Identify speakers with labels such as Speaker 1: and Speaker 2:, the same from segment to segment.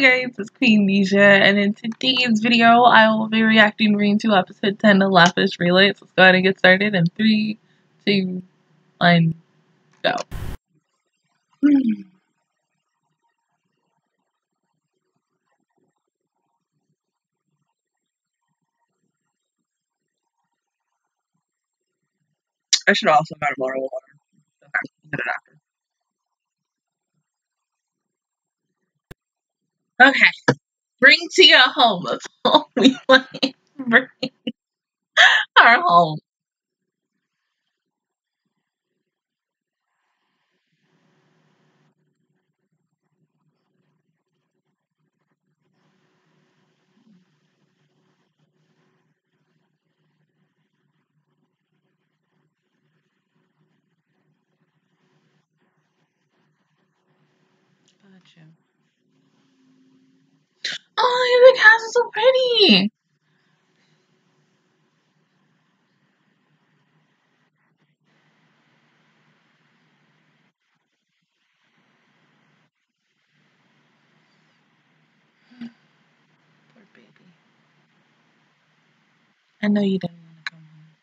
Speaker 1: Hey guys, it's Queendija, and in today's video, I will be reacting to episode 10 of Lapis Re:LiGHTs. Let's go ahead and get started in 3, 2, 1, go. I should also have more water. Okay, after. Okay. Bring to your home. That's all we want. Bring her home. Oh, the cast is so pretty. Poor baby. I know you didn't want to come home.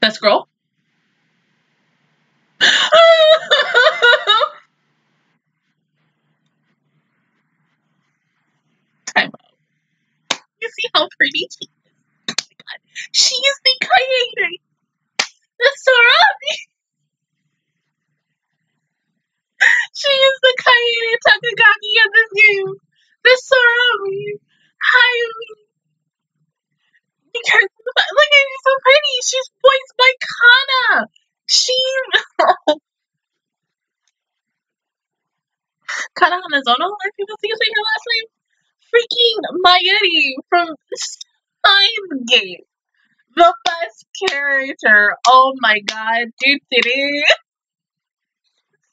Speaker 1: That scroll? Time out. You see how pretty she is? Oh god. She is the Kaede. The Sorabi. She is the Kaede Takagaki of this game. The Sorabi. Hi. Because look at her, she's so pretty. She's voiced by Kana. She Kana Hanazawa, I think that's how you say her last name. Freaking Mayuri from Steins Gate. The best character. Oh my god, dude.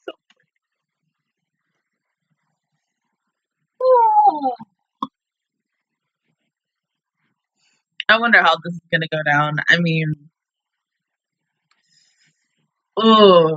Speaker 1: So oh. I wonder how this is gonna go down. I mean, oh,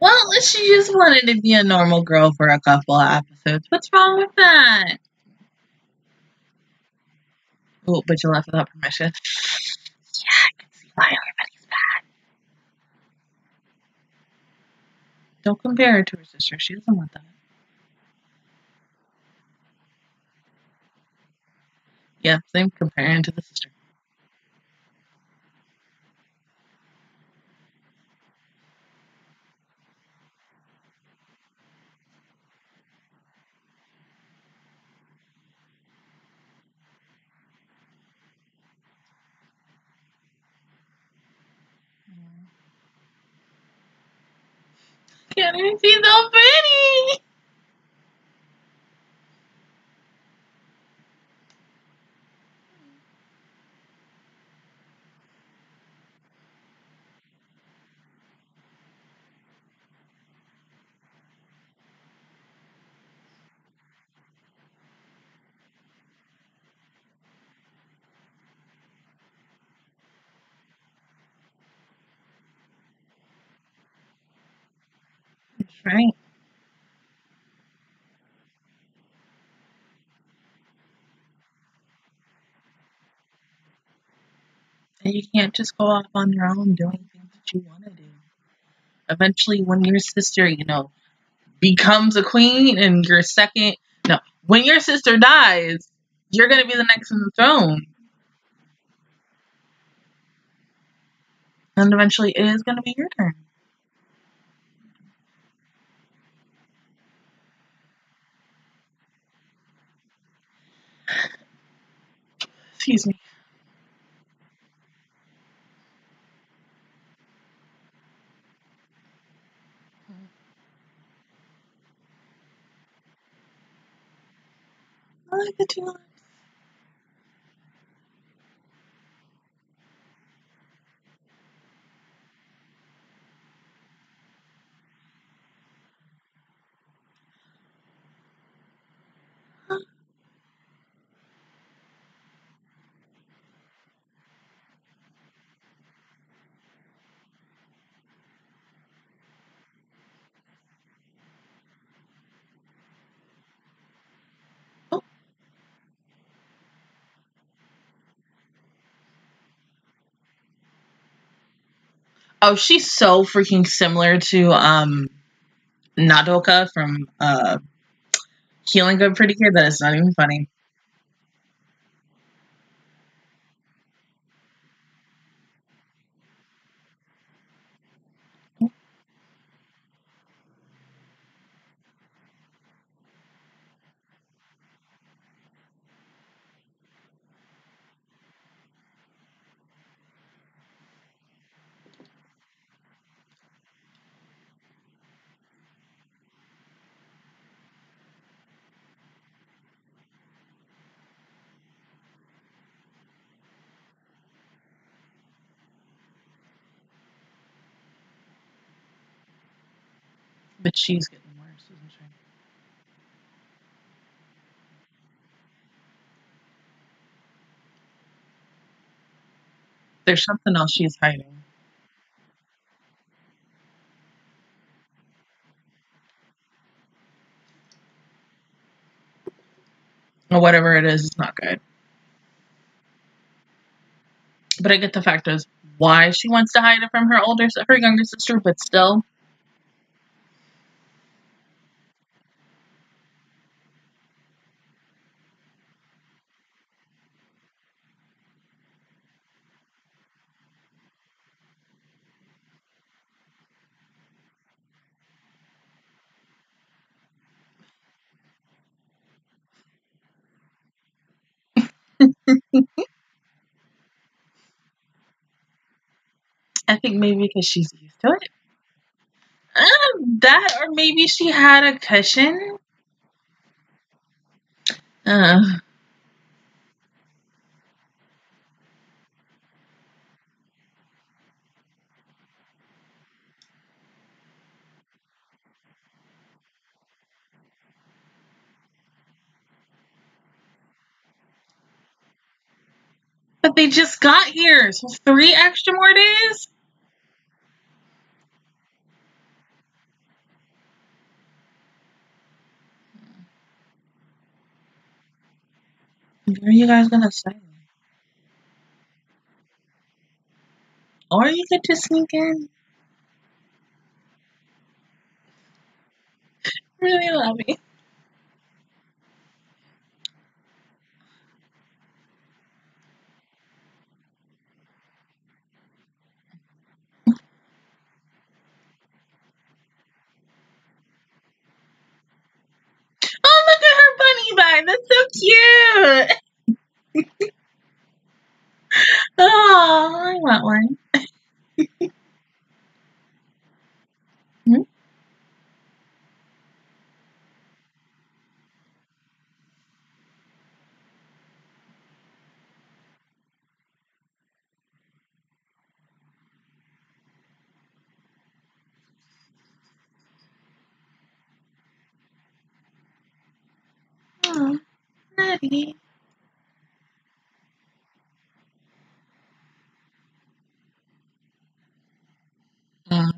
Speaker 1: well, she just wanted to be a normal girl for a couple of episodes. What's wrong with that? Oh, but you left without permission. Yeah, I can see why everybody's mad. Don't compare her to her sister. She doesn't want that. Yeah, same comparing to the sister. Can't so pretty. Right. And you can't just go off on your own doing things that you want to do. Eventually, when your sister, you know, becomes a queen and your second, no, when your sister dies, you're going to be the next in the throne. And eventually, it is going to be your turn. Excuse me. I like the. Oh, oh, she's so freaking similar to um Nodoka from uh Healing Good Pretty Cure that it's not even funny. But she's getting worse, isn't she? There's something else she's hiding. Or whatever it is, it's not good. But I get the fact is why she wants to hide it from her older, her younger sister, but still. I think maybe because she's used to it. Um, that, or maybe she had a cushion. Uh, but they just got here, so three extra more days. Are you guys gonna stay? Or you could just sneak in. Really love me. Oh, look at her bunny bag. That's so cute. Oh, I want one. Hmm? Oh, Maddie. Mm.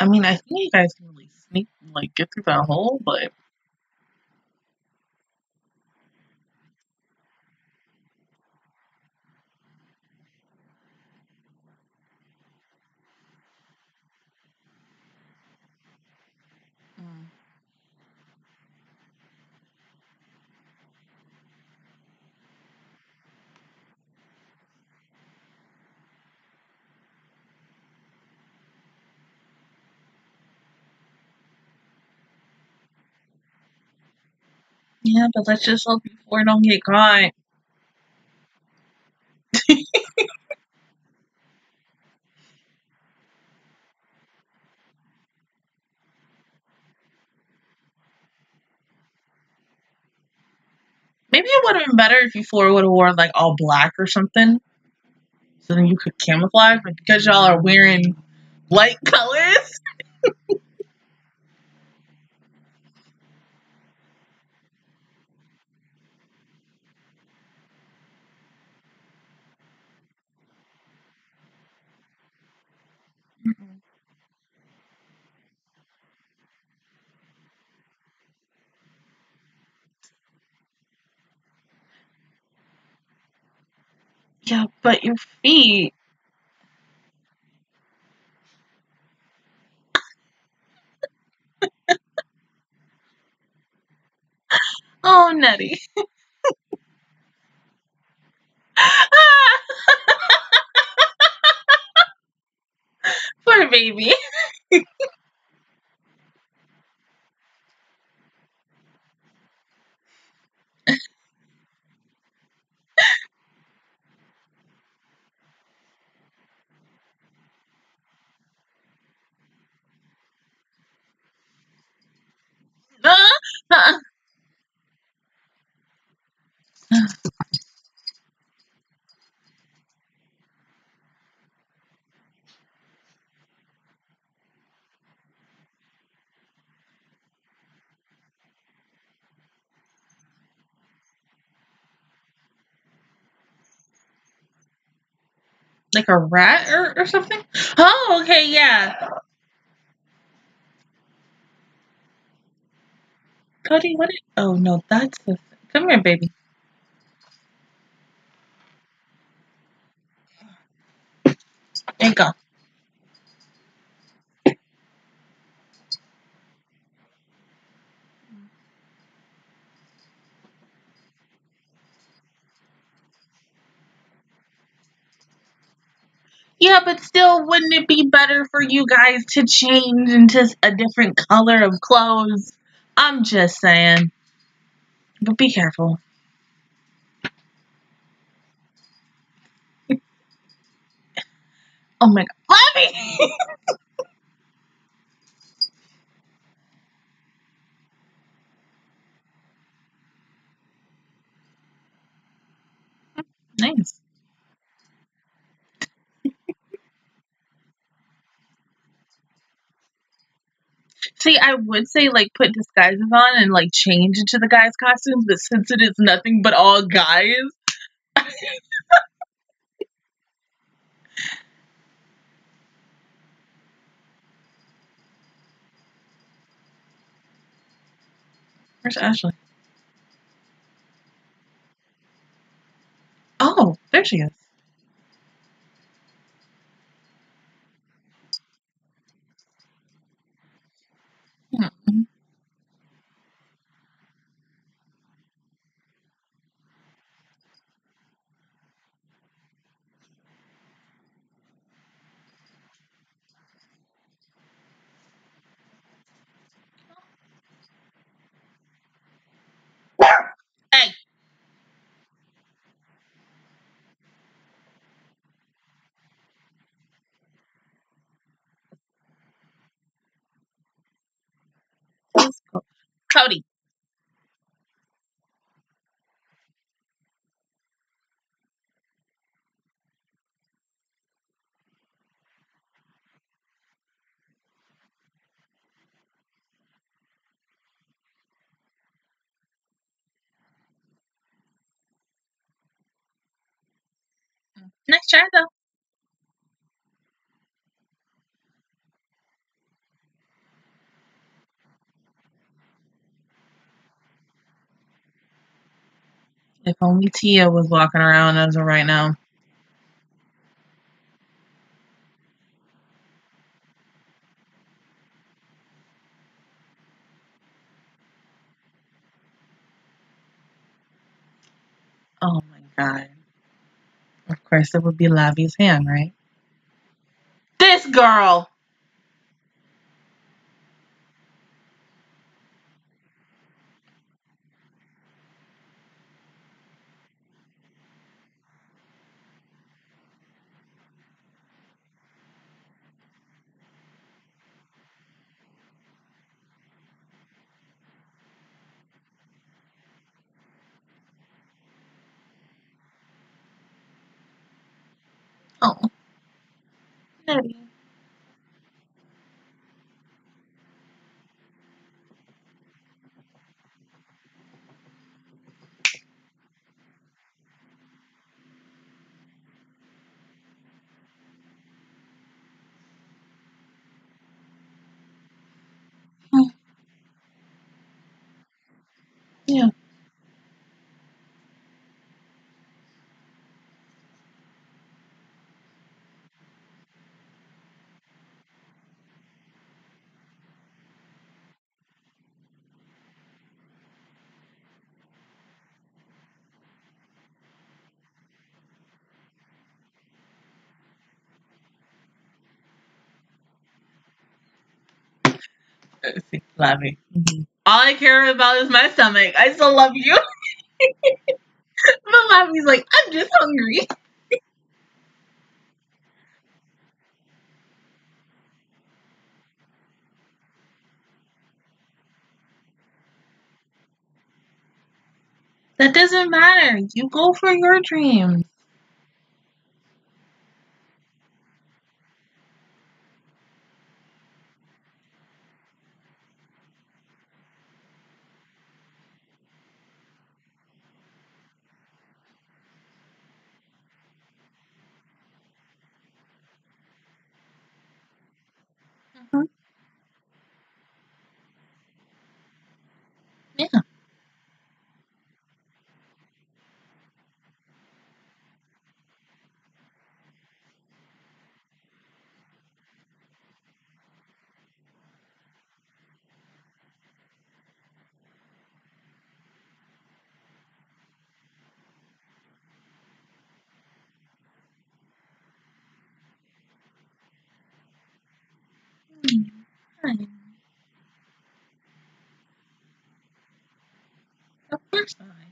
Speaker 1: I mean, I think you guys can, like, sneak like, get through that hole, but yeah, but let's just hope you four don't get caught. Maybe it would have been better if you four would have worn like all black or something, so then you could camouflage. But because y'all are wearing light colors, yeah, but your feet. Oh, Nettie. Poor baby. Like a rat or, or something? Oh, okay, yeah. Cody, what? Is, oh no, that's the. Come here, baby. There you go. Yeah, but still, wouldn't it be better for you guys to change into a different color of clothes? I'm just saying. But be careful. Oh my god. Flappy! nice. See, I would say like put disguises on and like change into the guys' costumes, but since it is nothing but all guys, where's Ashley? Oh, there she is. Hmm. Hey, Cody. Nice try though. If only Tia was walking around as of right now. Oh my god. Of course, it would be Lavi's hand, right? This girl! Oh. Nettie. Hmm. Yeah. Lavi. Mhm. All I care about is my stomach. I still love you. but Lavi's like, I'm just hungry. That doesn't matter. You go for your dreams. Mhm. Yeah. Fine. Of course not.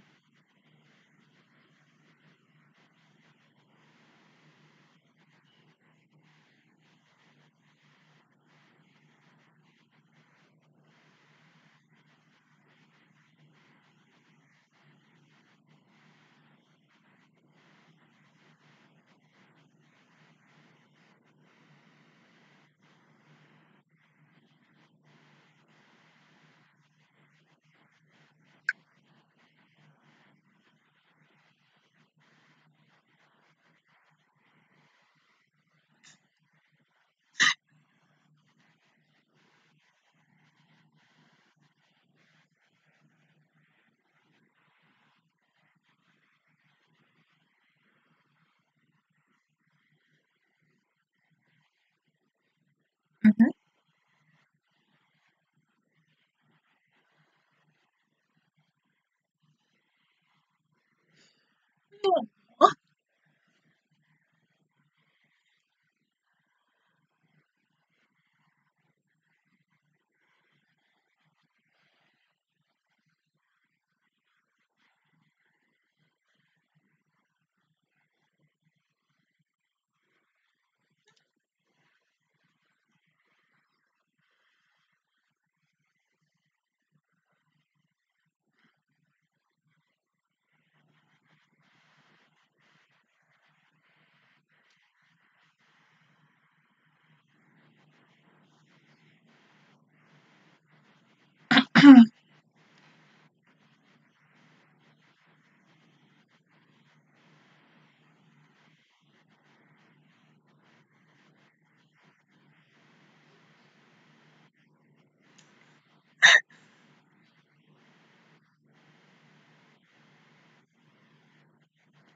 Speaker 1: Mhm.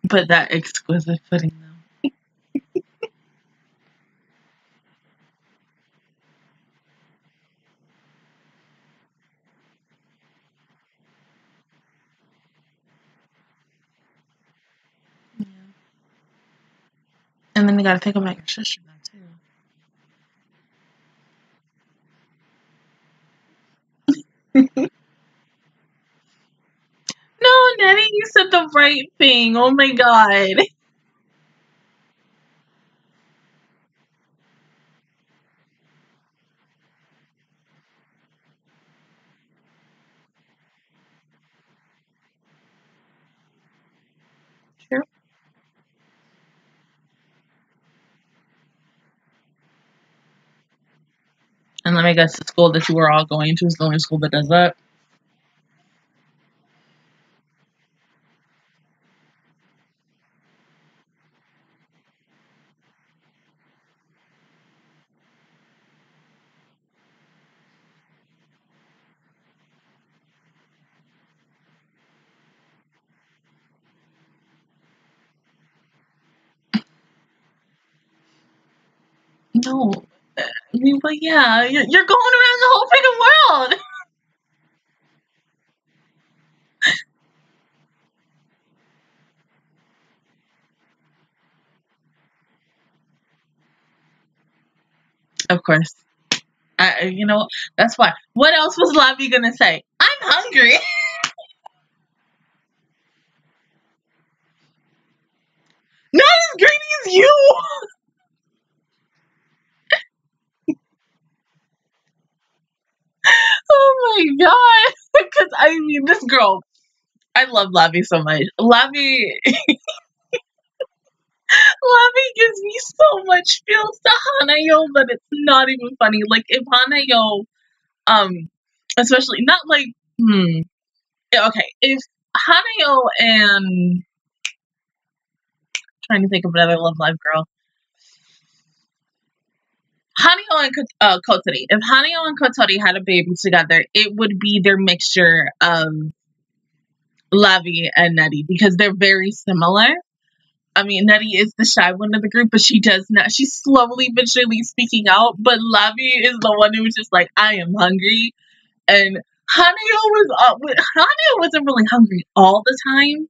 Speaker 1: but that exquisite footing. Then gotta think about your sister now, too. no, Nettie, you said the right thing. Oh my god. Me guess, the school that you were all going to is the only school that does that. No. Uh, I mean, but yeah, you're going around the whole freaking world. Of course. I, I- you know, that's why. What else was Lavi gonna say? I'm hungry. Not as greedy as you. oh my god. Because I mean, this girl, I love Lavi so much. Lavi, Lavi gives me so much feels to Hanayo, but it's not even funny. Like if Hanayo, um, especially not like, hmm, okay, if Hanayo and trying to think of another Love Live girl. Hanayo and uh, Kotori. If Hanayo and Kotori had a baby together, it would be their mixture of Lavi and Nettie because they're very similar. I mean, Nettie is the shy one of the group, but she does not. She's slowly surely speaking out. But Lavi is the one who's just like, I am hungry. And Hanayo was, uh, Hanayo wasn't really hungry all the time.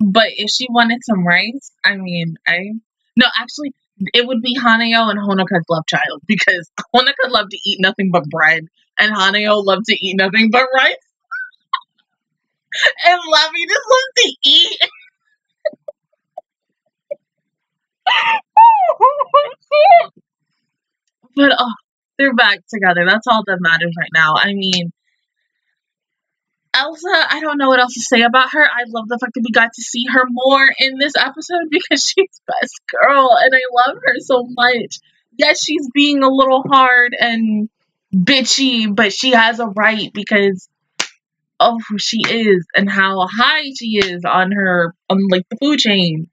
Speaker 1: But if she wanted some rice, I mean, I no, actually, it would be Hanayo and Honoka's love child because Honoka loved to eat nothing but bread, and Hanayo loved to eat nothing but rice, and Lavi just loves to eat. but oh, they're back together. That's all that matters right now. I mean, Elsa, I don't know what else to say about her. I love the fact that we got to see her more in this episode because she's best girl and I love her so much. Yes, she's being a little hard and bitchy, but she has a right because of who she is and how high she is on her on like the food chain.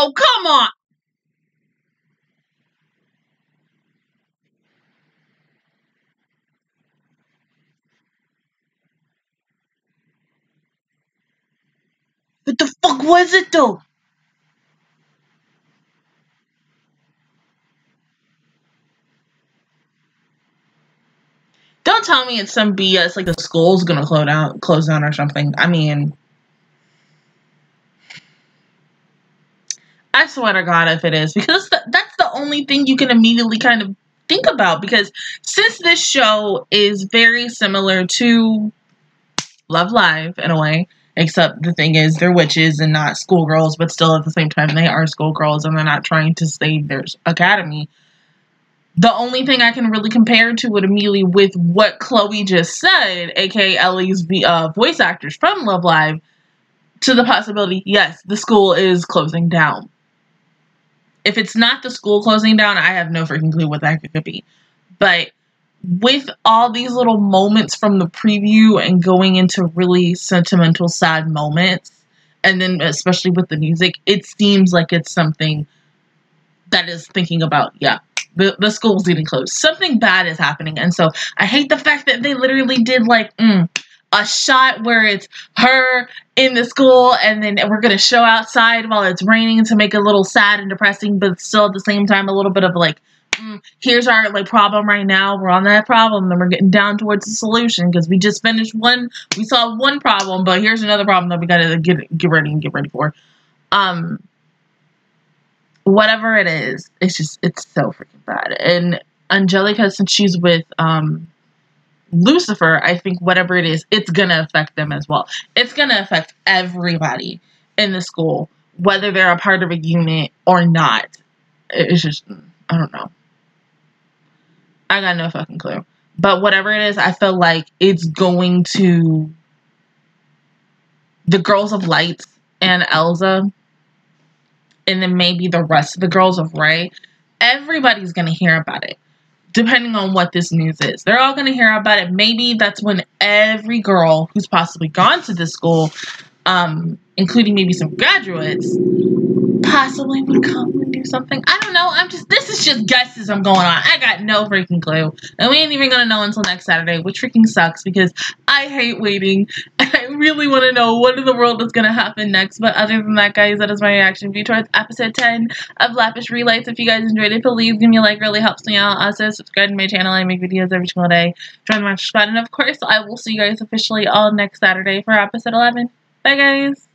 Speaker 1: Oh come on. What the fuck was it though? Don't tell me it's some BS like the school's gonna close down close down or something. I mean I swear to God if it is, because th- that's the only thing you can immediately kind of think about. Because since this show is very similar to Love Live in a way, except the thing is they're witches and not schoolgirls, but still at the same time they are schoolgirls and they're not trying to save their academy. The only thing I can really compare to it immediately with what Chloe just said, aka Ellie's uh, voice actors from Love Live, to the possibility, yes, the school is closing down if it's not the school closing down, I have no freaking clue what that could be. But with all these little moments from the preview and going into really sentimental, sad moments, and then especially with the music, it seems like it's something that is thinking about, yeah, the, the school's getting closed. Something bad is happening. And so I hate the fact that they literally did like mm, a shot where it's her in the school and then we're going to show outside while it's raining to make it a little sad and depressing, but still at the same time a little bit of like, mm, here's our like problem right now. We're on that problem and we're getting down towards the solution because we just finished one, we saw one problem, but here's another problem that we got to get, get ready and get ready for. Um, whatever it is, it's just it's so freaking bad. And Angelica, since she's with um Lucifer, I think whatever it is, it's gonna affect them as well. It's gonna affect everybody in the school, whether they're a part of a unit or not. It's just I don't know. I got no fucking clue. But whatever it is, I feel like it's going to the girls of lights and Elsa and then maybe the rest of the girls of Ray, everybody's going to hear about it. Depending on what this news is, they're all going to hear about it. Maybe that's when every girl who's possibly gone to this school, um, including maybe some graduates, possibly would come and do something. I don't know. I'm just, this is just guesses I'm going on. I got no freaking clue. And we ain't even to know until next Saturday, which freaking sucks because I hate waiting. I really want to know what in the world is to happen next. But other than that, guys, that is my reaction view towards episode 10 of Lapis Re:LiGHTs. If you guys enjoyed it, please give me a like. really helps me out. Also, subscribe to my channel. I make videos every single day. Join my Squad. And of course, I will see you guys officially all next Saturday for episode 11. Bye, guys.